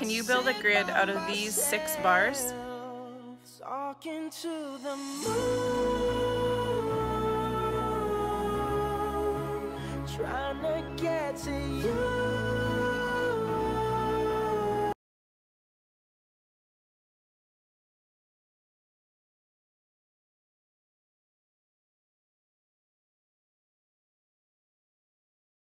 Can you build a grid out of these six bars? Talking to the moon, trying to get to.